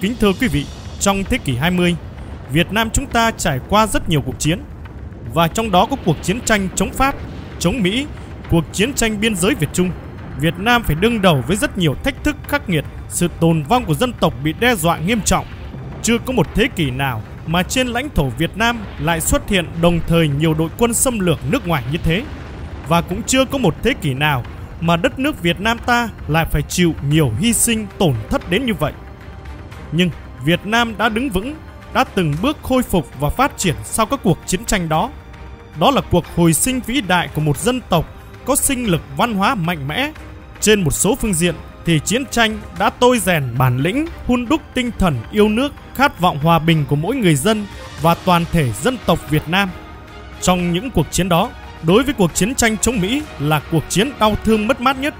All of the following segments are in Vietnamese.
Kính thưa quý vị, trong thế kỷ 20, Việt Nam chúng ta trải qua rất nhiều cuộc chiến và trong đó có cuộc chiến tranh chống Pháp, chống Mỹ, cuộc chiến tranh biên giới Việt Trung. Việt Nam phải đương đầu với rất nhiều thách thức khắc nghiệt, sự tồn vong của dân tộc bị đe dọa nghiêm trọng. Chưa có một thế kỷ nào mà trên lãnh thổ Việt Nam lại xuất hiện đồng thời nhiều đội quân xâm lược nước ngoài như thế. Và cũng chưa có một thế kỷ nào mà đất nước Việt Nam ta lại phải chịu nhiều hy sinh tổn thất đến như vậy. Nhưng Việt Nam đã đứng vững, đã từng bước khôi phục và phát triển sau các cuộc chiến tranh đó. Đó là cuộc hồi sinh vĩ đại của một dân tộc có sinh lực văn hóa mạnh mẽ. Trên một số phương diện thì chiến tranh đã tôi rèn bản lĩnh, hun đúc tinh thần yêu nước, khát vọng hòa bình của mỗi người dân và toàn thể dân tộc Việt Nam. Trong những cuộc chiến đó, đối với cuộc chiến tranh chống Mỹ là cuộc chiến đau thương mất mát nhất.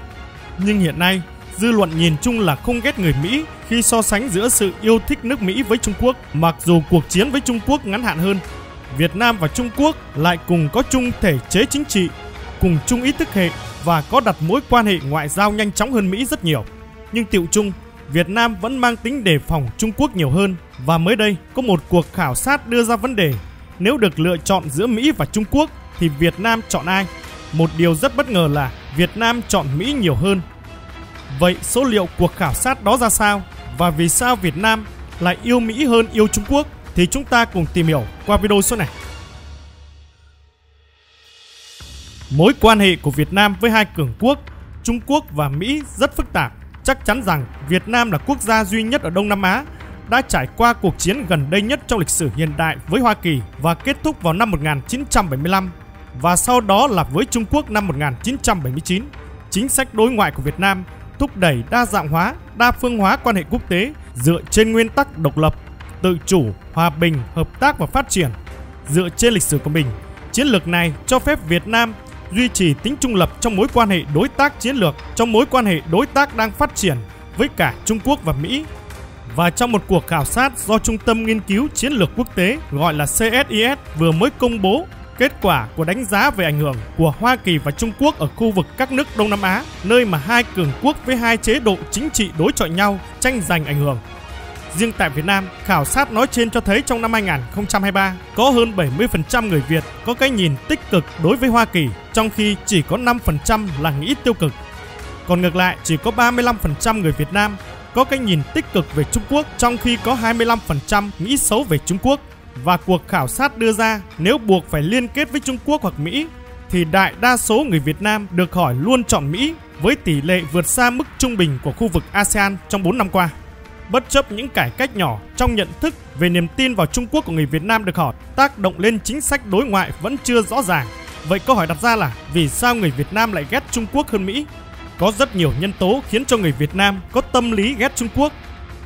Nhưng hiện nay, dư luận nhìn chung là không ghét người Mỹ khi so sánh giữa sự yêu thích nước Mỹ với Trung Quốc, mặc dù cuộc chiến với Trung Quốc ngắn hạn hơn. Việt Nam và Trung Quốc lại cùng có chung thể chế chính trị, cùng chung ý thức hệ và có đặt mối quan hệ ngoại giao nhanh chóng hơn Mỹ rất nhiều. Nhưng tiệu chung, Việt Nam vẫn mang tính đề phòng Trung Quốc nhiều hơn và mới đây có một cuộc khảo sát đưa ra vấn đề nếu được lựa chọn giữa Mỹ và Trung Quốc thì Việt Nam chọn ai? Một điều rất bất ngờ là Việt Nam chọn Mỹ nhiều hơn. Vậy số liệu cuộc khảo sát đó ra sao và vì sao Việt Nam lại yêu Mỹ hơn yêu Trung Quốc thì chúng ta cùng tìm hiểu qua video số này. Mối quan hệ của Việt Nam với hai cường quốc, Trung Quốc và Mỹ rất phức tạp. Chắc chắn rằng Việt Nam là quốc gia duy nhất ở Đông Nam Á đã trải qua cuộc chiến gần đây nhất trong lịch sử hiện đại với Hoa Kỳ và kết thúc vào năm 1975 và sau đó là với Trung Quốc năm 1979. Chính sách đối ngoại của Việt Nam thúc đẩy đa dạng hóa, đa phương hóa quan hệ quốc tế dựa trên nguyên tắc độc lập, tự chủ, hòa bình, hợp tác và phát triển. Dựa trên lịch sử của mình, chiến lược này cho phép Việt Nam duy trì tính trung lập trong mối quan hệ đối tác chiến lược, trong mối quan hệ đối tác đang phát triển với cả Trung Quốc và Mỹ. Và trong một cuộc khảo sát do Trung tâm Nghiên cứu Chiến lược Quốc tế gọi là CSIS vừa mới công bố kết quả của đánh giá về ảnh hưởng của Hoa Kỳ và Trung Quốc ở khu vực các nước Đông Nam Á, nơi mà hai cường quốc với hai chế độ chính trị đối chọi nhau tranh giành ảnh hưởng. Riêng tại Việt Nam, khảo sát nói trên cho thấy trong năm 2023 có hơn 70% người Việt có cái nhìn tích cực đối với Hoa Kỳ, trong khi chỉ có 5% là nghĩ tiêu cực. Còn ngược lại, chỉ có 35% người Việt Nam có cái nhìn tích cực về Trung Quốc, trong khi có 25% nghĩ xấu về Trung Quốc. Và cuộc khảo sát đưa ra nếu buộc phải liên kết với Trung Quốc hoặc Mỹ thì đại đa số người Việt Nam được hỏi luôn chọn Mỹ với tỷ lệ vượt xa mức trung bình của khu vực ASEAN trong 4 năm qua. Bất chấp những cải cách nhỏ trong nhận thức về niềm tin vào Trung Quốc của người Việt Nam được hỏi, tác động lên chính sách đối ngoại vẫn chưa rõ ràng. Vậy câu hỏi đặt ra là vì sao người Việt Nam lại ghét Trung Quốc hơn Mỹ? Có rất nhiều nhân tố khiến cho người Việt Nam có tâm lý ghét Trung Quốc.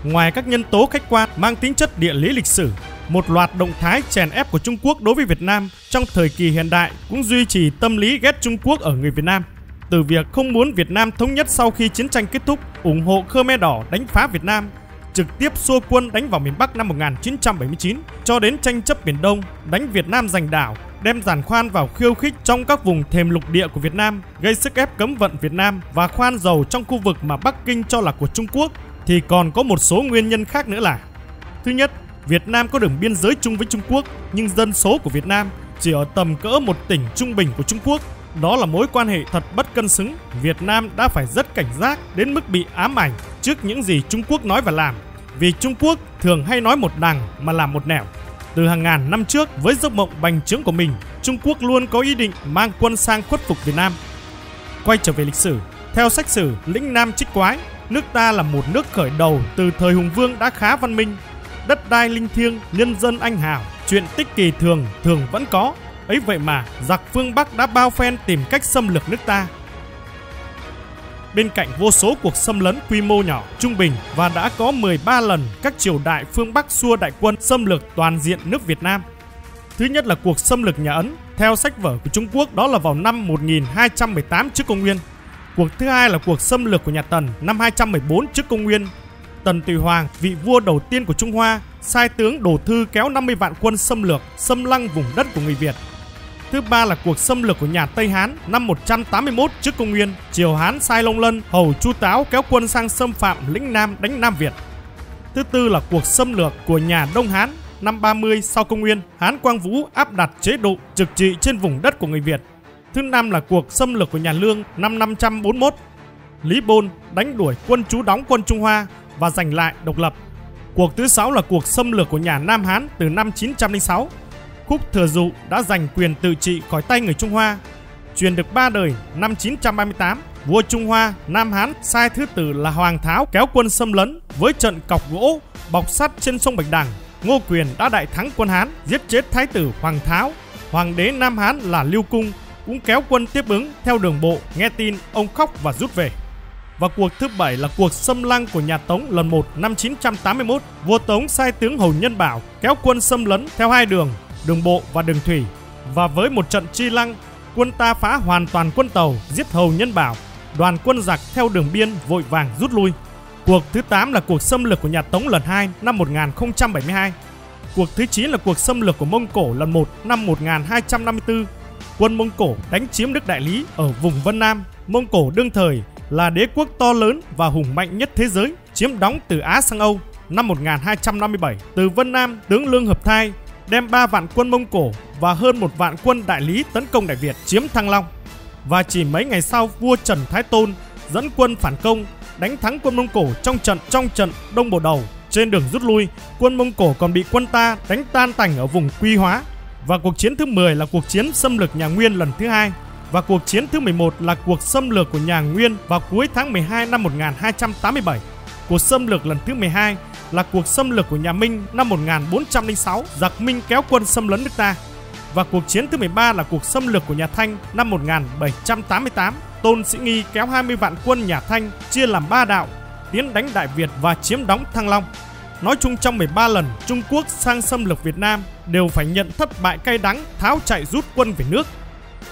Ngoài các nhân tố khách quan mang tính chất địa lý lịch sử, một loạt động thái chèn ép của Trung Quốc đối với Việt Nam trong thời kỳ hiện đại cũng duy trì tâm lý ghét Trung Quốc ở người Việt Nam. Từ việc không muốn Việt Nam thống nhất sau khi chiến tranh kết thúc, ủng hộ Khmer Đỏ đánh phá Việt Nam, trực tiếp xua quân đánh vào miền Bắc năm 1979, cho đến tranh chấp Biển Đông, đánh Việt Nam giành đảo, đem giàn khoan vào khiêu khích trong các vùng thềm lục địa của Việt Nam, gây sức ép cấm vận Việt Nam và khoan dầu trong khu vực mà Bắc Kinh cho là của Trung Quốc, thì còn có một số nguyên nhân khác nữa là Thứ nhất, Việt Nam có đường biên giới chung với Trung Quốc, nhưng dân số của Việt Nam chỉ ở tầm cỡ một tỉnh trung bình của Trung Quốc. Đó là mối quan hệ thật bất cân xứng. Việt Nam đã phải rất cảnh giác đến mức bị ám ảnh trước những gì Trung Quốc nói và làm. Vì Trung Quốc thường hay nói một đằng mà làm một nẻo. Từ hàng ngàn năm trước, với giấc mộng bành trướng của mình, Trung Quốc luôn có ý định mang quân sang khuất phục Việt Nam. Quay trở về lịch sử, theo sách sử Lĩnh Nam Trích Quái, nước ta là một nước khởi đầu từ thời Hùng Vương đã khá văn minh, đất đai linh thiêng, nhân dân anh hào, chuyện tích kỳ thường thường vẫn có. Ấy vậy mà giặc phương Bắc đã bao phen tìm cách xâm lược nước ta. Bên cạnh vô số cuộc xâm lấn quy mô nhỏ, trung bình và đã có 13 lần các triều đại phương Bắc xua đại quân xâm lược toàn diện nước Việt Nam. Thứ nhất là cuộc xâm lược nhà Ấn, theo sách vở của Trung Quốc đó là vào năm 1218 trước công nguyên. Cuộc thứ hai là cuộc xâm lược của nhà Tần năm 214 trước công nguyên Tần Tùy Hoàng, vị vua đầu tiên của Trung Hoa, sai tướng Đồ Thư kéo 50 vạn quân xâm lược, xâm lăng vùng đất của người Việt. Thứ ba là cuộc xâm lược của nhà Tây Hán năm 181 trước công nguyên. Triều Hán sai Long Lân, hầu Chu Táo kéo quân sang xâm phạm lĩnh Nam đánh Nam Việt. Thứ tư là cuộc xâm lược của nhà Đông Hán năm 30 sau công nguyên, Hán Quang Vũ áp đặt chế độ trực trị trên vùng đất của người Việt. Thứ năm là cuộc xâm lược của nhà Lương năm 541. Lý Bôn đánh đuổi quân chú đóng quân Trung Hoa và giành lại độc lập. Cuộc thứ sáu là cuộc xâm lược của nhà Nam Hán từ năm 906. Khúc Thừa Dụ đã giành quyền tự trị khỏi tay người Trung Hoa. Truyền được ba đời năm 938, vua Trung Hoa Nam Hán sai thứ tử là Hoàng Tháo kéo quân xâm lấn với trận cọc gỗ bọc sắt trên sông Bạch Đằng. Ngô Quyền đã đại thắng quân Hán, giết chết thái tử Hoàng Tháo. Hoàng đế Nam Hán là Lưu Cung cũng kéo quân tiếp ứng theo đường bộ, nghe tin ông khóc và rút về. Và cuộc thứ bảy là cuộc xâm lăng của nhà Tống lần 1 năm 981. Vua Tống sai tướng Hầu Nhân Bảo kéo quân xâm lấn theo hai đường, đường bộ và đường thủy. Và với một trận chi lăng, quân ta phá hoàn toàn quân tàu, giết Hầu Nhân Bảo. Đoàn quân giặc theo đường biên vội vàng rút lui. Cuộc thứ 8 là cuộc xâm lược của nhà Tống lần 2 năm 1072. Cuộc thứ 9 là cuộc xâm lược của Mông Cổ lần 1 năm 1254. Quân Mông Cổ đánh chiếm nước Đại Lý ở vùng Vân Nam. Mông Cổ đương thời là đế quốc to lớn và hùng mạnh nhất thế giới, chiếm đóng từ Á sang Âu. Năm 1257, từ Vân Nam, tướng Lương Hợp Thai đem 3 vạn quân Mông Cổ và hơn một vạn quân Đại Lý tấn công Đại Việt chiếm Thăng Long. Và chỉ mấy ngày sau, vua Trần Thái Tôn dẫn quân phản công, đánh thắng quân Mông Cổ trong trận trong trận Đông Bồ Đầu. Trên đường rút lui, quân Mông Cổ còn bị quân ta đánh tan tành ở vùng Quy Hóa. Và cuộc chiến thứ 10 là cuộc chiến xâm lược nhà Nguyên lần thứ hai và cuộc chiến thứ 11 là cuộc xâm lược của nhà Nguyên vào cuối tháng 12 năm 1287. Cuộc xâm lược lần thứ 12 là cuộc xâm lược của nhà Minh năm 1406, giặc Minh kéo quân xâm lấn nước ta. Và cuộc chiến thứ 13 là cuộc xâm lược của nhà Thanh năm 1788. Tôn Sĩ Nghi kéo 20 vạn quân nhà Thanh chia làm ba đạo, tiến đánh Đại Việt và chiếm đóng Thăng Long. Nói chung trong 13 lần Trung Quốc sang xâm lược Việt Nam đều phải nhận thất bại cay đắng tháo chạy rút quân về nước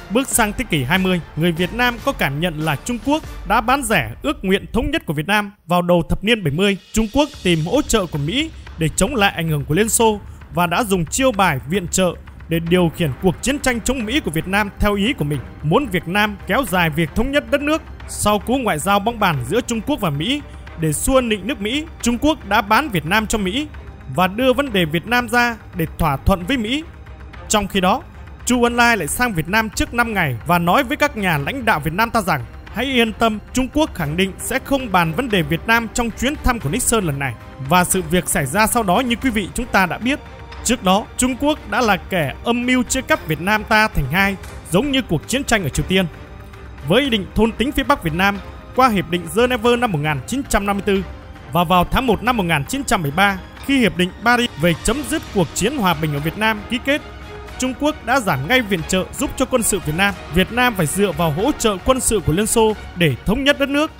Bước sang thế kỷ 20, người Việt Nam có cảm nhận là Trung Quốc đã bán rẻ ước nguyện thống nhất của Việt Nam. Vào đầu thập niên 70, Trung Quốc tìm hỗ trợ của Mỹ để chống lại ảnh hưởng của Liên Xô và đã dùng chiêu bài viện trợ để điều khiển cuộc chiến tranh chống Mỹ của Việt Nam theo ý của mình, muốn Việt Nam kéo dài việc thống nhất đất nước. Sau cú ngoại giao bóng bàn giữa Trung Quốc và Mỹ để xua nịnh nước Mỹ, Trung Quốc đã bán Việt Nam cho Mỹ và đưa vấn đề Việt Nam ra để thỏa thuận với Mỹ. Trong khi đó, Chu Ân Lai lại sang Việt Nam trước 5 ngày và nói với các nhà lãnh đạo Việt Nam ta rằng hãy yên tâm, Trung Quốc khẳng định sẽ không bàn vấn đề Việt Nam trong chuyến thăm của Nixon lần này. Và sự việc xảy ra sau đó như quý vị chúng ta đã biết. Trước đó, Trung Quốc đã là kẻ âm mưu chia cắt Việt Nam ta thành hai, giống như cuộc chiến tranh ở Triều Tiên. Với ý định thôn tính phía Bắc Việt Nam qua Hiệp định Geneva năm 1954 và vào tháng 1 năm 1973 khi Hiệp định Paris về chấm dứt cuộc chiến hòa bình ở Việt Nam ký kết Trung Quốc đã giảm ngay viện trợ giúp cho quân sự Việt Nam. Việt Nam phải dựa vào hỗ trợ quân sự của Liên Xô để thống nhất đất nước.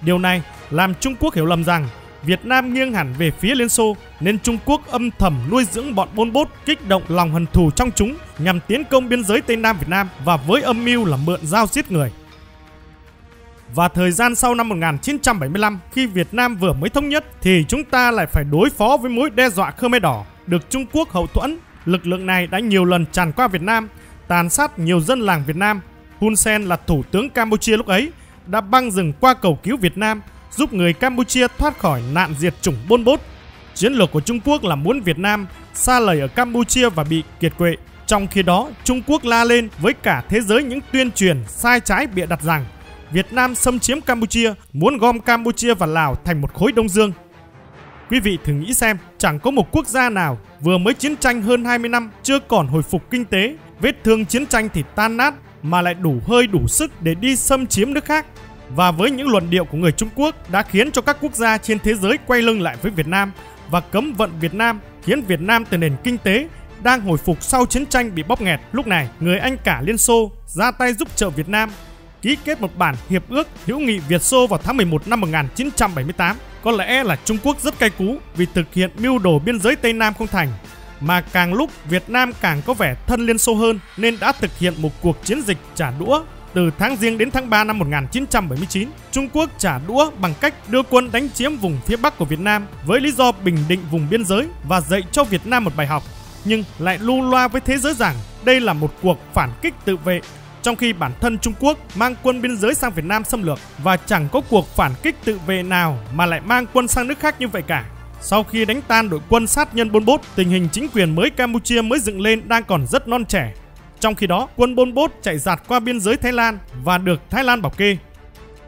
Điều này làm Trung Quốc hiểu lầm rằng Việt Nam nghiêng hẳn về phía Liên Xô, nên Trung Quốc âm thầm nuôi dưỡng bọn bôn bốt kích động lòng hận thù trong chúng nhằm tiến công biên giới Tây Nam Việt Nam và với âm mưu là mượn dao giết người. Và thời gian sau năm 1975 khi Việt Nam vừa mới thống nhất, thì chúng ta lại phải đối phó với mối đe dọa Khmer Đỏ được Trung Quốc hậu thuẫn lực lượng này đã nhiều lần tràn qua Việt Nam, tàn sát nhiều dân làng Việt Nam. Hun Sen là thủ tướng Campuchia lúc ấy, đã băng rừng qua cầu cứu Việt Nam, giúp người Campuchia thoát khỏi nạn diệt chủng bôn bốt. Chiến lược của Trung Quốc là muốn Việt Nam xa lầy ở Campuchia và bị kiệt quệ. Trong khi đó, Trung Quốc la lên với cả thế giới những tuyên truyền sai trái bịa đặt rằng Việt Nam xâm chiếm Campuchia, muốn gom Campuchia và Lào thành một khối Đông Dương. Quý vị thử nghĩ xem, chẳng có một quốc gia nào vừa mới chiến tranh hơn 20 năm chưa còn hồi phục kinh tế, vết thương chiến tranh thì tan nát mà lại đủ hơi đủ sức để đi xâm chiếm nước khác. Và với những luận điệu của người Trung Quốc đã khiến cho các quốc gia trên thế giới quay lưng lại với Việt Nam và cấm vận Việt Nam, khiến Việt Nam từ nền kinh tế đang hồi phục sau chiến tranh bị bóp nghẹt. Lúc này, người Anh cả Liên Xô ra tay giúp trợ Việt Nam, ký kết một bản hiệp ước hữu nghị Việt Xô vào tháng 11 năm 1978 có lẽ là Trung Quốc rất cay cú vì thực hiện mưu đồ biên giới Tây Nam không thành, mà càng lúc Việt Nam càng có vẻ thân Liên Xô hơn nên đã thực hiện một cuộc chiến dịch trả đũa. Từ tháng Giêng đến tháng 3 năm 1979, Trung Quốc trả đũa bằng cách đưa quân đánh chiếm vùng phía Bắc của Việt Nam với lý do bình định vùng biên giới và dạy cho Việt Nam một bài học, nhưng lại lưu loa với thế giới rằng đây là một cuộc phản kích tự vệ trong khi bản thân Trung Quốc mang quân biên giới sang Việt Nam xâm lược và chẳng có cuộc phản kích tự vệ nào mà lại mang quân sang nước khác như vậy cả. Sau khi đánh tan đội quân sát nhân Bôn Bốt, tình hình chính quyền mới Campuchia mới dựng lên đang còn rất non trẻ. Trong khi đó, quân Bôn Bốt chạy giạt qua biên giới Thái Lan và được Thái Lan bảo kê.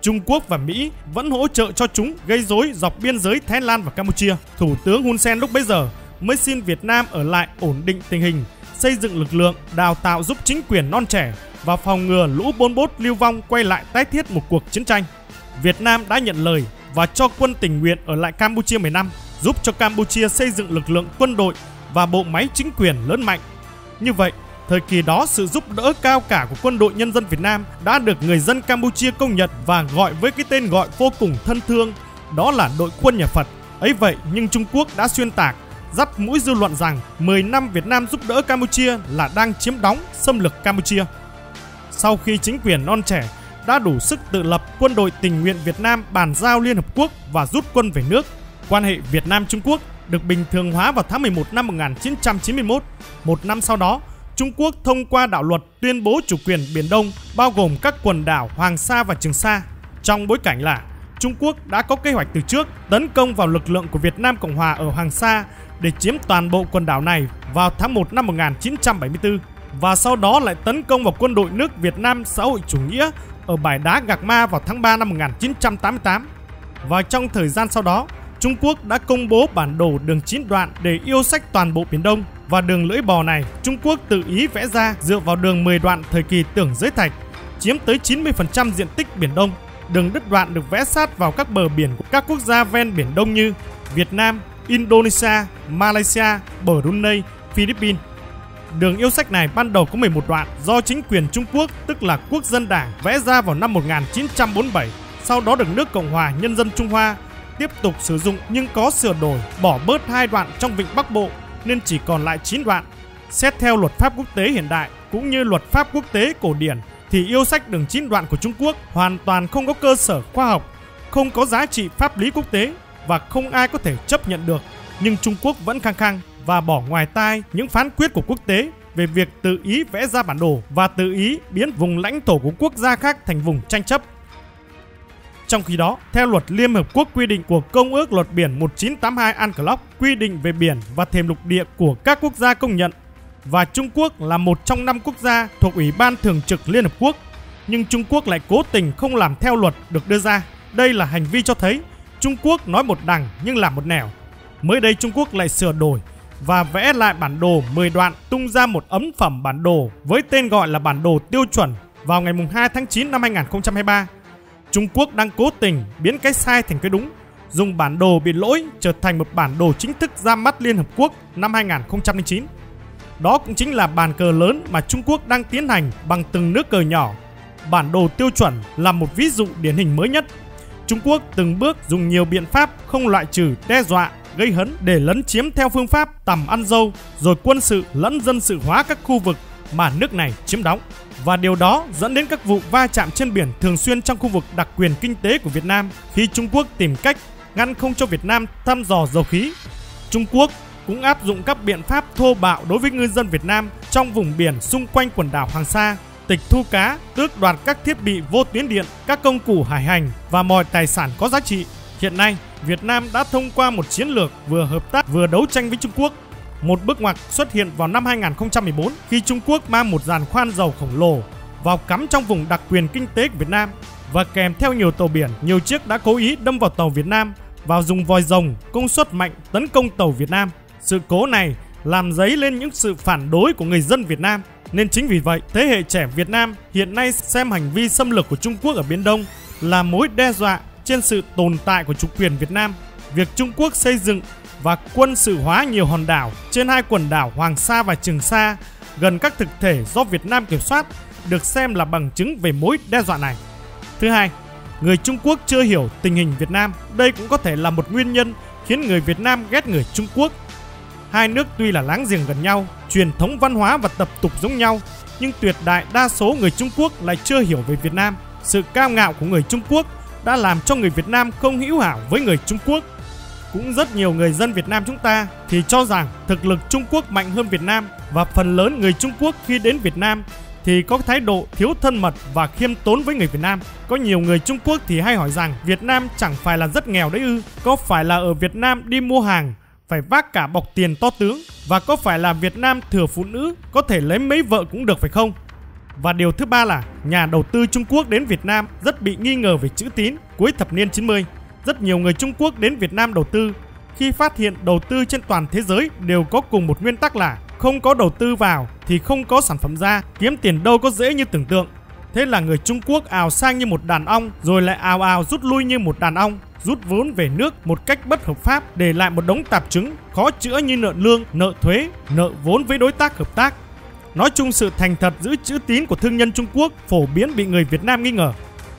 Trung Quốc và Mỹ vẫn hỗ trợ cho chúng gây rối dọc biên giới Thái Lan và Campuchia. Thủ tướng Hun Sen lúc bấy giờ mới xin Việt Nam ở lại ổn định tình hình, xây dựng lực lượng, đào tạo giúp chính quyền non trẻ và phòng ngừa lũ bôn bốt lưu vong quay lại tái thiết một cuộc chiến tranh. Việt Nam đã nhận lời và cho quân tình nguyện ở lại Campuchia 10 năm, giúp cho Campuchia xây dựng lực lượng quân đội và bộ máy chính quyền lớn mạnh. Như vậy, thời kỳ đó sự giúp đỡ cao cả của quân đội nhân dân Việt Nam đã được người dân Campuchia công nhận và gọi với cái tên gọi vô cùng thân thương, đó là đội quân nhà Phật. Ấy vậy nhưng Trung Quốc đã xuyên tạc, dắt mũi dư luận rằng 10 năm Việt Nam giúp đỡ Campuchia là đang chiếm đóng, xâm lược Campuchia. Sau khi chính quyền non trẻ đã đủ sức tự lập, quân đội tình nguyện Việt Nam bàn giao Liên Hợp Quốc và rút quân về nước. Quan hệ Việt Nam-Trung Quốc được bình thường hóa vào tháng 11 năm 1991. Một năm sau đó, Trung Quốc thông qua đạo luật tuyên bố chủ quyền Biển Đông bao gồm các quần đảo Hoàng Sa và Trường Sa. Trong bối cảnh là Trung Quốc đã có kế hoạch từ trước tấn công vào lực lượng của Việt Nam Cộng Hòa ở Hoàng Sa để chiếm toàn bộ quần đảo này vào tháng 1 năm 1974 và sau đó lại tấn công vào quân đội nước Việt Nam xã hội chủ nghĩa ở bãi đá Gạc Ma vào tháng 3 năm 1988. Và trong thời gian sau đó, Trung Quốc đã công bố bản đồ đường chín đoạn để yêu sách toàn bộ Biển Đông và đường lưỡi bò này Trung Quốc tự ý vẽ ra dựa vào đường 10 đoạn thời kỳ tưởng giới thạch chiếm tới 90% diện tích Biển Đông. Đường đứt đoạn được vẽ sát vào các bờ biển của các quốc gia ven Biển Đông như Việt Nam, Indonesia, Malaysia, Brunei, Philippines. Đường yêu sách này ban đầu có 11 đoạn do chính quyền Trung Quốc tức là Quốc dân Đảng vẽ ra vào năm 1947, sau đó được nước Cộng hòa Nhân dân Trung Hoa tiếp tục sử dụng nhưng có sửa đổi bỏ bớt hai đoạn trong vịnh Bắc Bộ nên chỉ còn lại 9 đoạn. Xét theo luật pháp quốc tế hiện đại cũng như luật pháp quốc tế cổ điển thì yêu sách đường 9 đoạn của Trung Quốc hoàn toàn không có cơ sở khoa học, không có giá trị pháp lý quốc tế và không ai có thể chấp nhận được. Nhưng Trung Quốc vẫn khăng khăng và bỏ ngoài tai những phán quyết của quốc tế về việc tự ý vẽ ra bản đồ và tự ý biến vùng lãnh thổ của quốc gia khác thành vùng tranh chấp. Trong khi đó, theo luật Liên Hợp Quốc quy định của Công ước Luật Biển 1982 UNCLOS quy định về biển và thềm lục địa của các quốc gia công nhận và Trung Quốc là một trong năm quốc gia thuộc Ủy ban Thường trực Liên Hợp Quốc, nhưng Trung Quốc lại cố tình không làm theo luật được đưa ra. Đây là hành vi cho thấy Trung Quốc nói một đằng nhưng làm một nẻo. Mới đây Trung Quốc lại sửa đổi và vẽ lại bản đồ 10 đoạn tung ra một ấm phẩm bản đồ với tên gọi là bản đồ tiêu chuẩn vào ngày 2 tháng 9 năm 2023. Trung Quốc đang cố tình biến cái sai thành cái đúng, dùng bản đồ bị lỗi trở thành một bản đồ chính thức ra mắt Liên Hợp Quốc năm 2009. Đó cũng chính là bàn cờ lớn mà Trung Quốc đang tiến hành bằng từng nước cờ nhỏ. Bản đồ tiêu chuẩn là một ví dụ điển hình mới nhất. Trung Quốc từng bước dùng nhiều biện pháp không loại trừ đe dọa gây hấn để lấn chiếm theo phương pháp tầm ăn dâu rồi quân sự lẫn dân sự hóa các khu vực mà nước này chiếm đóng. Và điều đó dẫn đến các vụ va chạm trên biển thường xuyên trong khu vực đặc quyền kinh tế của Việt Nam khi Trung Quốc tìm cách ngăn không cho Việt Nam thăm dò dầu khí. Trung Quốc cũng áp dụng các biện pháp thô bạo đối với ngư dân Việt Nam trong vùng biển xung quanh quần đảo Hoàng Sa, tịch thu cá, tước đoạt các thiết bị vô tuyến điện, các công cụ hải hành và mọi tài sản có giá trị. Hiện nay, Việt Nam đã thông qua một chiến lược vừa hợp tác vừa đấu tranh với Trung Quốc. Một bước ngoặt xuất hiện vào năm 2014 khi Trung Quốc mang một dàn khoan dầu khổng lồ vào cắm trong vùng đặc quyền kinh tế của Việt Nam và kèm theo nhiều tàu biển, nhiều chiếc đã cố ý đâm vào tàu Việt Nam vào dùng vòi rồng công suất mạnh tấn công tàu Việt Nam. Sự cố này làm dấy lên những sự phản đối của người dân Việt Nam. Nên chính vì vậy, thế hệ trẻ Việt Nam hiện nay xem hành vi xâm lược của Trung Quốc ở Biển Đông là mối đe dọa trên sự tồn tại của chủ quyền Việt Nam. Việc Trung Quốc xây dựng và quân sự hóa nhiều hòn đảo trên hai quần đảo Hoàng Sa và Trường Sa gần các thực thể do Việt Nam kiểm soát được xem là bằng chứng về mối đe dọa này. Thứ hai, người Trung Quốc chưa hiểu tình hình Việt Nam. Đây cũng có thể là một nguyên nhân khiến người Việt Nam ghét người Trung Quốc. Hai nước tuy là láng giềng gần nhau, truyền thống văn hóa và tập tục giống nhau, nhưng tuyệt đại đa số người Trung Quốc lại chưa hiểu về Việt Nam. Sự cao ngạo của người Trung Quốc đã làm cho người Việt Nam không hữu hảo với người Trung Quốc. Cũng rất nhiều người dân Việt Nam chúng ta thì cho rằng thực lực Trung Quốc mạnh hơn Việt Nam và phần lớn người Trung Quốc khi đến Việt Nam thì có thái độ thiếu thân mật và khiêm tốn với người Việt Nam. Có nhiều người Trung Quốc thì hay hỏi rằng Việt Nam chẳng phải là rất nghèo đấy ư? Có phải là ở Việt Nam đi mua hàng, phải vác cả bọc tiền to tướng và có phải là Việt Nam thừa phụ nữ, có thể lấy mấy vợ cũng được phải không? Và điều thứ ba là nhà đầu tư Trung Quốc đến Việt Nam rất bị nghi ngờ về chữ tín cuối thập niên 90. Rất nhiều người Trung Quốc đến Việt Nam đầu tư khi phát hiện đầu tư trên toàn thế giới đều có cùng một nguyên tắc là không có đầu tư vào thì không có sản phẩm ra, kiếm tiền đâu có dễ như tưởng tượng. Thế là người Trung Quốc ào sang như một đàn ong rồi lại ào ào rút lui như một đàn ong, rút vốn về nước một cách bất hợp pháp để lại một đống tạp chứng khó chữa như nợ lương, nợ thuế, nợ vốn với đối tác hợp tác. Nói chung sự thành thật giữ chữ tín của thương nhân Trung Quốc phổ biến bị người Việt Nam nghi ngờ.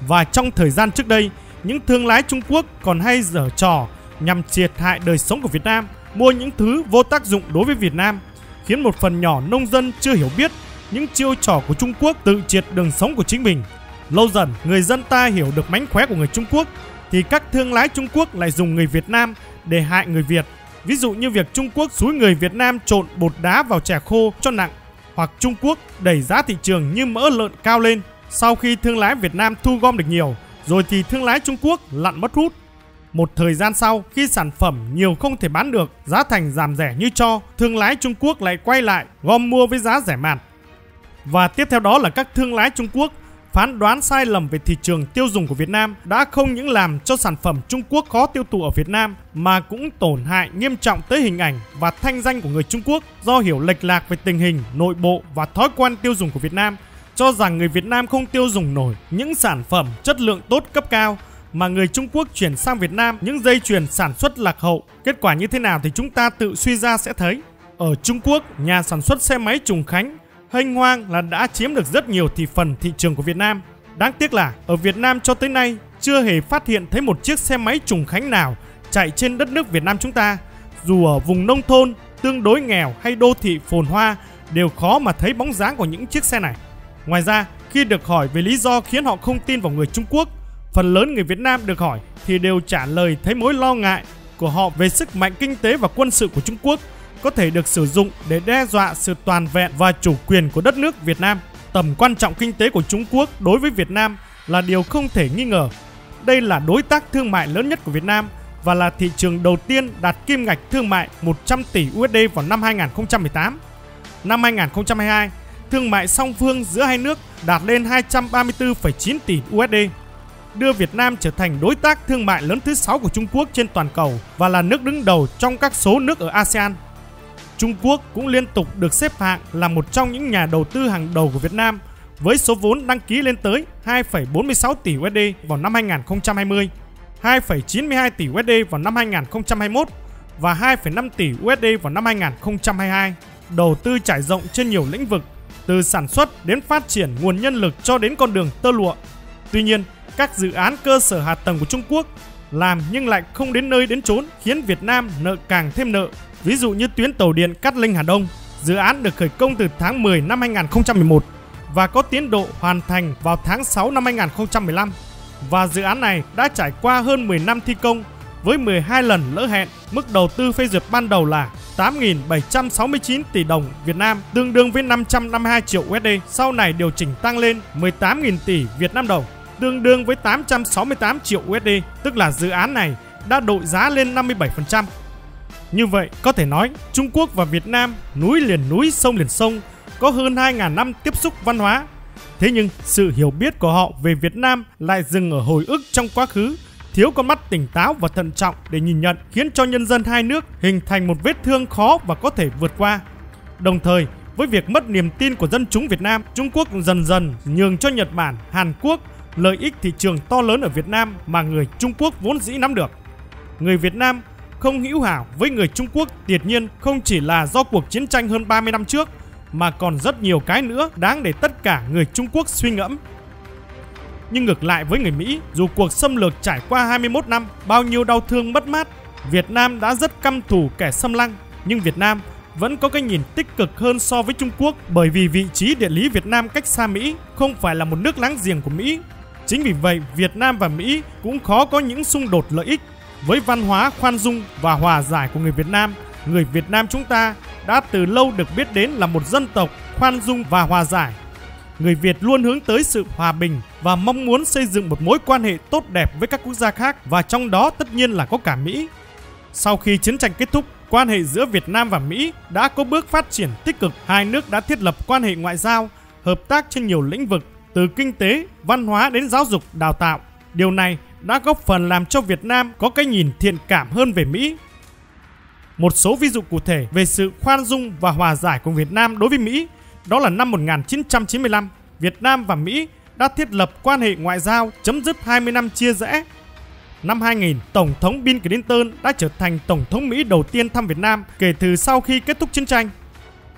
Và trong thời gian trước đây, những thương lái Trung Quốc còn hay dở trò nhằm triệt hại đời sống của Việt Nam, mua những thứ vô tác dụng đối với Việt Nam, khiến một phần nhỏ nông dân chưa hiểu biết những chiêu trò của Trung Quốc tự triệt đường sống của chính mình. Lâu dần, người dân ta hiểu được mánh khóe của người Trung Quốc, thì các thương lái Trung Quốc lại dùng người Việt Nam để hại người Việt. Ví dụ như việc Trung Quốc xúi người Việt Nam trộn bột đá vào chè khô cho nặng, hoặc Trung Quốc đẩy giá thị trường như mỡ lợn cao lên. Sau khi thương lái Việt Nam thu gom được nhiều, rồi thì thương lái Trung Quốc lặn mất hút một thời gian sau, khi sản phẩm nhiều không thể bán được, giá thành giảm rẻ như cho, thương lái Trung Quốc lại quay lại gom mua với giá rẻ mạt. Và tiếp theo đó là các thương lái Trung Quốc phán đoán sai lầm về thị trường tiêu dùng của Việt Nam đã không những làm cho sản phẩm Trung Quốc khó tiêu thụ ở Việt Nam mà cũng tổn hại nghiêm trọng tới hình ảnh và thanh danh của người Trung Quốc do hiểu lệch lạc về tình hình, nội bộ và thói quen tiêu dùng của Việt Nam, cho rằng người Việt Nam không tiêu dùng nổi những sản phẩm chất lượng tốt cấp cao mà người Trung Quốc chuyển sang Việt Nam những dây chuyền sản xuất lạc hậu. Kết quả như thế nào thì chúng ta tự suy ra sẽ thấy. Ở Trung Quốc, nhà sản xuất xe máy Trùng Khánh, Hênh Hoang là đã chiếm được rất nhiều thị phần thị trường của Việt Nam. Đáng tiếc là ở Việt Nam cho tới nay chưa hề phát hiện thấy một chiếc xe máy Trùng Khánh nào chạy trên đất nước Việt Nam chúng ta. Dù ở vùng nông thôn, tương đối nghèo hay đô thị phồn hoa đều khó mà thấy bóng dáng của những chiếc xe này. Ngoài ra, khi được hỏi về lý do khiến họ không tin vào người Trung Quốc phần lớn người Việt Nam được hỏi thì đều trả lời thấy mối lo ngại của họ về sức mạnh kinh tế và quân sự của Trung Quốc có thể được sử dụng để đe dọa sự toàn vẹn và chủ quyền của đất nước Việt Nam. Tầm quan trọng kinh tế của Trung Quốc đối với Việt Nam là điều không thể nghi ngờ. Đây là đối tác thương mại lớn nhất của Việt Nam và là thị trường đầu tiên đạt kim ngạch thương mại 100 tỷ USD vào năm 2018. Năm 2022, thương mại song phương giữa hai nước đạt lên 234,9 tỷ USD đưa Việt Nam trở thành đối tác thương mại lớn thứ 6 của Trung Quốc trên toàn cầu và là nước đứng đầu trong các số nước ở ASEAN. Trung Quốc cũng liên tục được xếp hạng là một trong những nhà đầu tư hàng đầu của Việt Nam với số vốn đăng ký lên tới 2,46 tỷ USD vào năm 2020, 2,92 tỷ USD vào năm 2021 và 2,5 tỷ USD vào năm 2022. Đầu tư trải rộng trên nhiều lĩnh vực, từ sản xuất đến phát triển nguồn nhân lực cho đến con đường tơ lụa. Tuy nhiên, các dự án cơ sở hạ tầng của Trung Quốc làm nhưng lại không đến nơi đến chốn khiến Việt Nam nợ càng thêm nợ. Ví dụ như tuyến tàu điện Cát Linh Hà Đông, dự án được khởi công từ tháng 10 năm 2011 và có tiến độ hoàn thành vào tháng 6 năm 2015. Và dự án này đã trải qua hơn 10 năm thi công với 12 lần lỡ hẹn. Mức đầu tư phê duyệt ban đầu là 8.769 tỷ đồng Việt Nam, tương đương với 552 triệu USD. Sau này điều chỉnh tăng lên 18.000 tỷ Việt Nam đồng tương đương với 868 triệu USD, tức là dự án này đã đội giá lên 57%. Như vậy, có thể nói Trung Quốc và Việt Nam núi liền núi, sông liền sông, có hơn 2.000 năm tiếp xúc văn hóa. Thế nhưng, sự hiểu biết của họ về Việt Nam lại dừng ở hồi ức trong quá khứ, thiếu con mắt tỉnh táo và thận trọng để nhìn nhận, khiến cho nhân dân hai nước hình thành một vết thương khó và có thể vượt qua. Đồng thời, với việc mất niềm tin của dân chúng Việt Nam, Trung Quốc dần dần nhường cho Nhật Bản, Hàn Quốc lợi ích thị trường to lớn ở Việt Nam mà người Trung Quốc vốn dĩ nắm được. Người Việt Nam không hữu hảo với người Trung Quốc tuyệt nhiên không chỉ là do cuộc chiến tranh hơn 30 năm trước mà còn rất nhiều cái nữa đáng để tất cả người Trung Quốc suy ngẫm. Nhưng ngược lại với người Mỹ, dù cuộc xâm lược trải qua 21 năm, bao nhiêu đau thương mất mát, Việt Nam đã rất căm thù kẻ xâm lăng, nhưng Việt Nam vẫn có cái nhìn tích cực hơn so với Trung Quốc bởi vì vị trí địa lý Việt Nam cách xa Mỹ không phải là một nước láng giềng của Mỹ Chính vì vậy, Việt Nam và Mỹ cũng khó có những xung đột lợi ích. Với văn hóa khoan dung và hòa giải của người Việt Nam, người Việt Nam chúng ta đã từ lâu được biết đến là một dân tộc khoan dung và hòa giải. người Việt luôn hướng tới sự hòa bình và mong muốn xây dựng một mối quan hệ tốt đẹp với các quốc gia khác và trong đó tất nhiên là có cả Mỹ. Sau khi chiến tranh kết thúc, quan hệ giữa Việt Nam và Mỹ đã có bước phát triển tích cực. Hai nước đã thiết lập quan hệ ngoại giao, hợp tác trên nhiều lĩnh vực, từ kinh tế, văn hóa đến giáo dục, đào tạo. Điều này đã góp phần làm cho Việt Nam có cái nhìn thiện cảm hơn về Mỹ. Một số ví dụ cụ thể về sự khoan dung và hòa giải của Việt Nam đối với Mỹ đó là năm 1995, Việt Nam và Mỹ đã thiết lập quan hệ ngoại giao chấm dứt 20 năm chia rẽ. Năm 2000, Tổng thống Bill Clinton đã trở thành Tổng thống Mỹ đầu tiên thăm Việt Nam kể từ sau khi kết thúc chiến tranh.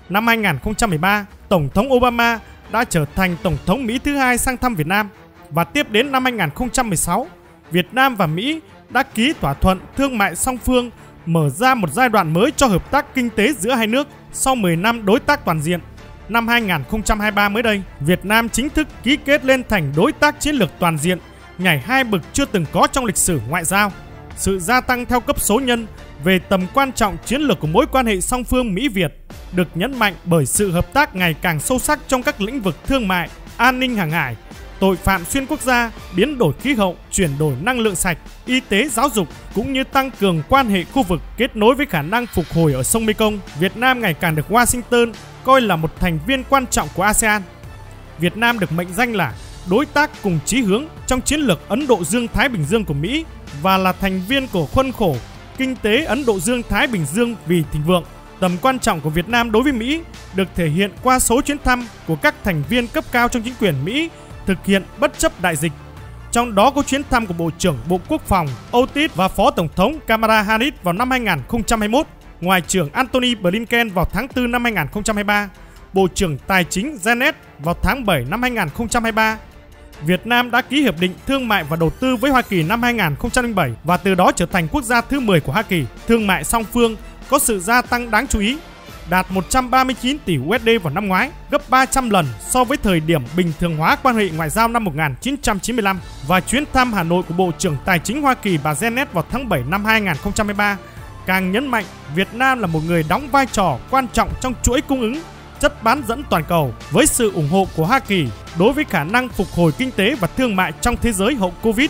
Năm 2013, Tổng thống Obama đã trở thành Tổng thống Mỹ thứ hai sang thăm Việt Nam. Và tiếp đến năm 2016, Việt Nam và Mỹ đã ký thỏa thuận thương mại song phương mở ra một giai đoạn mới cho hợp tác kinh tế giữa hai nước sau 10 năm đối tác toàn diện năm 2023 mới đây, Việt Nam chính thức ký kết lên thành đối tác chiến lược toàn diện, nhảy hai bậc chưa từng có trong lịch sử ngoại giao. Sự gia tăng theo cấp số nhân về tầm quan trọng chiến lược của mối quan hệ song phương Mỹ-Việt được nhấn mạnh bởi sự hợp tác ngày càng sâu sắc trong các lĩnh vực thương mại, an ninh hàng hải, tội phạm xuyên quốc gia, biến đổi khí hậu, chuyển đổi năng lượng sạch, y tế giáo dục cũng như tăng cường quan hệ khu vực kết nối với khả năng phục hồi ở sông Mekong. Việt Nam ngày càng được Washington coi là một thành viên quan trọng của ASEAN. Việt Nam được mệnh danh là đối tác cùng chí hướng trong chiến lược Ấn Độ Dương-Thái Bình Dương của Mỹ và là thành viên của khuôn khổ kinh tế Ấn Độ Dương-Thái Bình Dương vì thịnh vượng. Tầm quan trọng của Việt Nam đối với Mỹ được thể hiện qua số chuyến thăm của các thành viên cấp cao trong chính quyền Mỹ thực hiện bất chấp đại dịch. Trong đó có chuyến thăm của Bộ trưởng Bộ Quốc phòng Otis và Phó Tổng thống Kamala Harris vào năm 2021 Ngoại trưởng Antony Blinken vào tháng 4 năm 2023, Bộ trưởng Tài chính Janet vào tháng 7 năm 2023. Việt Nam đã ký hiệp định thương mại và đầu tư với Hoa Kỳ năm 2007 và từ đó trở thành quốc gia thứ 10 của Hoa Kỳ. Thương mại song phương có sự gia tăng đáng chú ý, đạt 139 tỷ USD vào năm ngoái, gấp 300 lần so với thời điểm bình thường hóa quan hệ ngoại giao năm 1995 và chuyến thăm Hà Nội của Bộ trưởng Tài chính Hoa Kỳ bà Janet vào tháng 7 năm 2023 càng nhấn mạnh Việt Nam là một người đóng vai trò quan trọng trong chuỗi cung ứng chất bán dẫn toàn cầu với sự ủng hộ của Hoa Kỳ đối với khả năng phục hồi kinh tế và thương mại trong thế giới hậu Covid.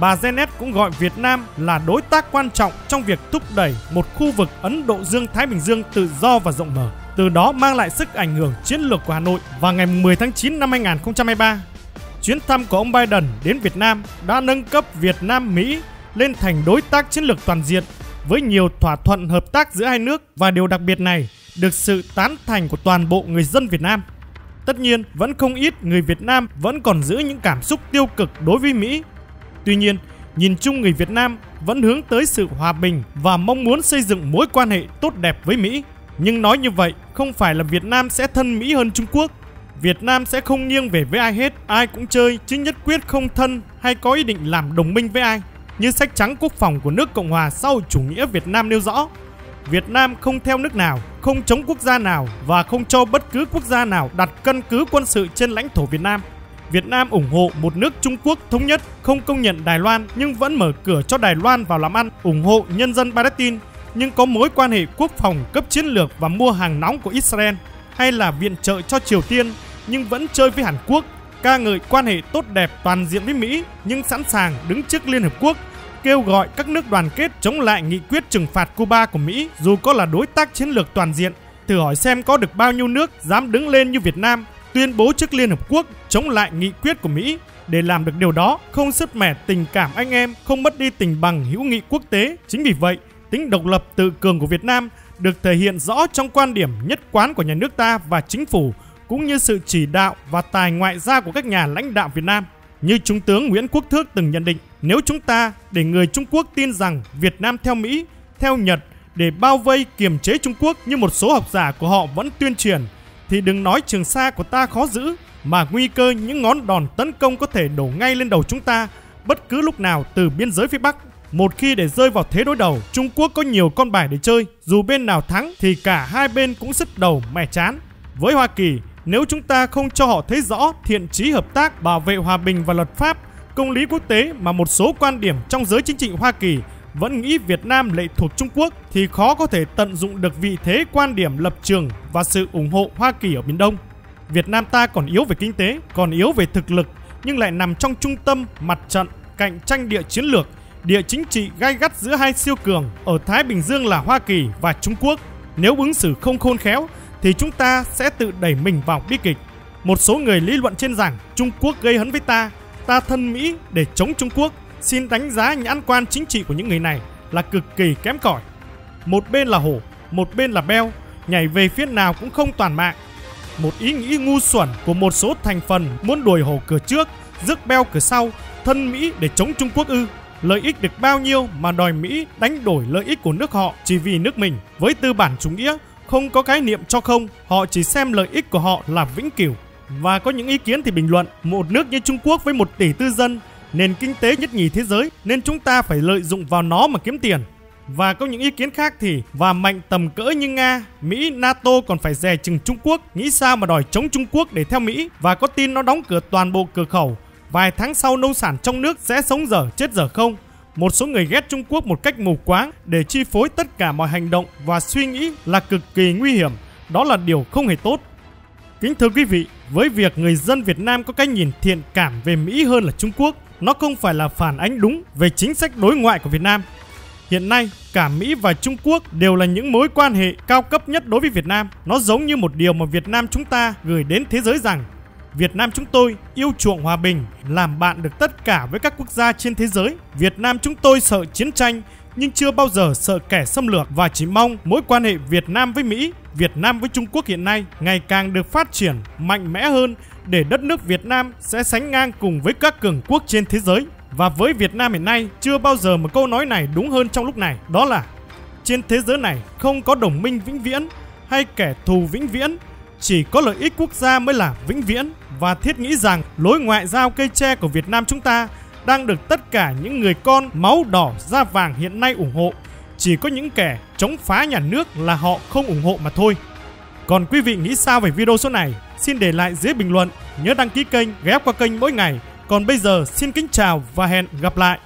Bà Janet cũng gọi Việt Nam là đối tác quan trọng trong việc thúc đẩy một khu vực Ấn Độ Dương-Thái Bình Dương tự do và rộng mở, từ đó mang lại sức ảnh hưởng chiến lược của Hà Nội vào ngày 10 tháng 9 năm 2023. Chuyến thăm của ông Biden đến Việt Nam đã nâng cấp Việt Nam-Mỹ lên thành đối tác chiến lược toàn diện với nhiều thỏa thuận hợp tác giữa hai nước và điều đặc biệt này được sự tán thành của toàn bộ người dân Việt Nam. Tất nhiên, vẫn không ít người Việt Nam vẫn còn giữ những cảm xúc tiêu cực đối với Mỹ. Tuy nhiên, nhìn chung người Việt Nam vẫn hướng tới sự hòa bình và mong muốn xây dựng mối quan hệ tốt đẹp với Mỹ. Nhưng nói như vậy, không phải là Việt Nam sẽ thân Mỹ hơn Trung Quốc. Việt Nam sẽ không nghiêng về với ai hết, ai cũng chơi, chứ nhất quyết không thân hay có ý định làm đồng minh với ai như sách trắng quốc phòng của nước Cộng hòa sau chủ nghĩa Việt Nam nêu rõ. Việt Nam không theo nước nào, không chống quốc gia nào và không cho bất cứ quốc gia nào đặt căn cứ quân sự trên lãnh thổ Việt Nam. Việt Nam ủng hộ một nước Trung Quốc thống nhất, không công nhận Đài Loan nhưng vẫn mở cửa cho Đài Loan vào làm ăn, ủng hộ nhân dân Palestine nhưng có mối quan hệ quốc phòng cấp chiến lược và mua hàng nóng của Israel hay là viện trợ cho Triều Tiên nhưng vẫn chơi với Hàn Quốc ca ngợi quan hệ tốt đẹp toàn diện với Mỹ nhưng sẵn sàng đứng trước Liên Hợp Quốc kêu gọi các nước đoàn kết chống lại nghị quyết trừng phạt Cuba của Mỹ dù có là đối tác chiến lược toàn diện. Thử hỏi xem có được bao nhiêu nước dám đứng lên như Việt Nam tuyên bố trước Liên Hợp Quốc chống lại nghị quyết của Mỹ. Để làm được điều đó, không sứt mẻ tình cảm anh em, không mất đi tình bằng hữu nghị quốc tế. Chính vì vậy, tính độc lập tự cường của Việt Nam được thể hiện rõ trong quan điểm nhất quán của nhà nước ta và chính phủ cũng như sự chỉ đạo và tài ngoại giao của các nhà lãnh đạo Việt Nam. Như Trung tướng Nguyễn Quốc Thước từng nhận định, nếu chúng ta để người Trung Quốc tin rằng Việt Nam theo Mỹ, theo Nhật để bao vây kiềm chế Trung Quốc như một số học giả của họ vẫn tuyên truyền, thì đừng nói Trường Sa của ta khó giữ, mà nguy cơ những ngón đòn tấn công có thể đổ ngay lên đầu chúng ta bất cứ lúc nào từ biên giới phía Bắc. Một khi để rơi vào thế đối đầu, Trung Quốc có nhiều con bài để chơi, dù bên nào thắng thì cả hai bên cũng sứt đầu mẻ chán. Với Hoa Kỳ, nếu chúng ta không cho họ thấy rõ thiện trí hợp tác bảo vệ hòa bình và luật pháp, công lý quốc tế mà một số quan điểm trong giới chính trị Hoa Kỳ vẫn nghĩ Việt Nam lệ thuộc Trung Quốc thì khó có thể tận dụng được vị thế quan điểm lập trường và sự ủng hộ Hoa Kỳ ở Biển Đông. Việt Nam ta còn yếu về kinh tế, còn yếu về thực lực nhưng lại nằm trong trung tâm mặt trận cạnh tranh địa chiến lược, địa chính trị gai gắt giữa hai siêu cường ở Thái Bình Dương là Hoa Kỳ và Trung Quốc. Nếu ứng xử không khôn khéo thì chúng ta sẽ tự đẩy mình vào bi kịch. Một số người lý luận trên rằng Trung Quốc gây hấn với ta, ta thân Mỹ để chống Trung Quốc. Xin đánh giá nhãn quan chính trị của những người này là cực kỳ kém cỏi. Một bên là hổ, một bên là beo, nhảy về phía nào cũng không toàn mạng. Một ý nghĩ ngu xuẩn của một số thành phần muốn đuổi hổ cửa trước, rước beo cửa sau, thân Mỹ để chống Trung Quốc ư. Lợi ích được bao nhiêu mà đòi Mỹ đánh đổi lợi ích của nước họ chỉ vì nước mình. Với tư bản chủ nghĩa, không có cái niệm cho không, họ chỉ xem lợi ích của họ là vĩnh cửu. Và có những ý kiến thì bình luận, một nước như Trung Quốc với một tỷ tư dân, nền kinh tế nhất nhì thế giới, nên chúng ta phải lợi dụng vào nó mà kiếm tiền. Và có những ý kiến khác thì và mạnh tầm cỡ như Nga, Mỹ, NATO còn phải dè chừng Trung Quốc, nghĩ sao mà đòi chống Trung Quốc để theo Mỹ và có tin nó đóng cửa toàn bộ cửa khẩu. Vài tháng sau nông sản trong nước sẽ sống dở chết dở không? Một số người ghét Trung Quốc một cách mù quáng để chi phối tất cả mọi hành động và suy nghĩ là cực kỳ nguy hiểm. Đó là điều không hề tốt. Kính thưa quý vị, với việc người dân Việt Nam có cái nhìn thiện cảm về Mỹ hơn là Trung Quốc, nó không phải là phản ánh đúng về chính sách đối ngoại của Việt Nam. Hiện nay, cả Mỹ và Trung Quốc đều là những mối quan hệ cao cấp nhất đối với Việt Nam. Nó giống như một điều mà Việt Nam chúng ta gửi đến thế giới rằng Việt Nam chúng tôi yêu chuộng hòa bình, làm bạn được tất cả với các quốc gia trên thế giới. Việt Nam chúng tôi sợ chiến tranh nhưng chưa bao giờ sợ kẻ xâm lược và chỉ mong mối quan hệ Việt Nam với Mỹ, Việt Nam với Trung Quốc hiện nay ngày càng được phát triển mạnh mẽ hơn để đất nước Việt Nam sẽ sánh ngang cùng với các cường quốc trên thế giới. Và với Việt Nam hiện nay, chưa bao giờ một câu nói này đúng hơn trong lúc này, đó là trên thế giới này không có đồng minh vĩnh viễn hay kẻ thù vĩnh viễn, chỉ có lợi ích quốc gia mới là vĩnh viễn và thiết nghĩ rằng lối ngoại giao cây tre của Việt Nam chúng ta đang được tất cả những người con máu đỏ da vàng hiện nay ủng hộ. Chỉ có những kẻ chống phá nhà nước là họ không ủng hộ mà thôi. Còn quý vị nghĩ sao về video số này? Xin để lại dưới bình luận. Nhớ đăng ký kênh, ghé qua kênh mỗi ngày. Còn bây giờ xin kính chào và hẹn gặp lại.